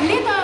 Либо